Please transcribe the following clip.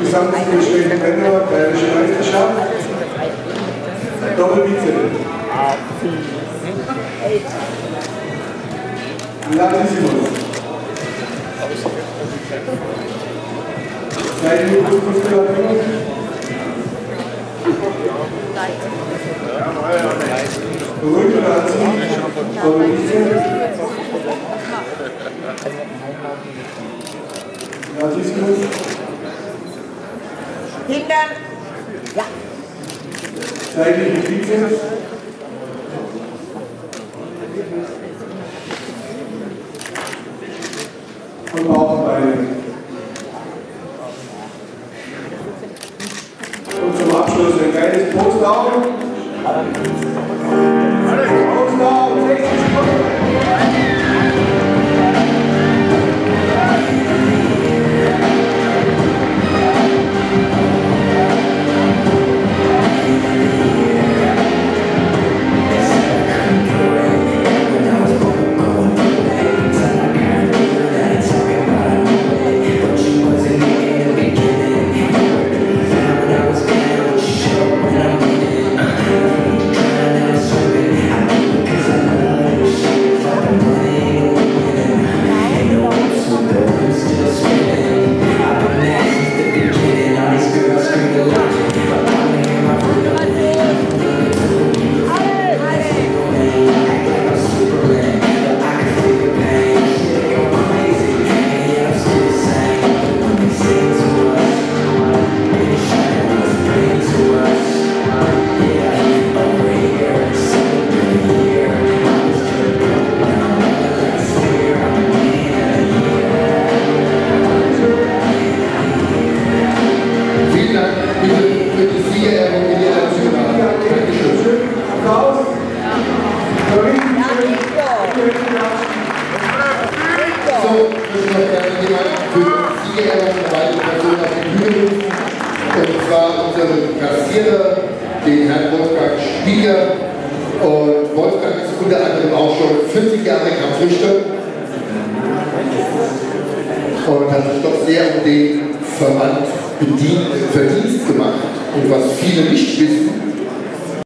gesamtgestellten Männer Bayerische Meisterschaft. Doppelbizeps. Latissimus. Seitenmuskulatur. Rücken anziehen. Doppelbizeps. Latissimus. Hinder. Ja. Tijdens die fietsers. Van zum Abschluss ein kleines Post zwar unseren Kassierer, den Herrn Wolfgang Spieger. Und Wolfgang ist unter anderem auch schon 40 Jahre Kampfrichter und hat sich doch sehr um den Verband bedient, Verdienst gemacht. Und was viele nicht wissen,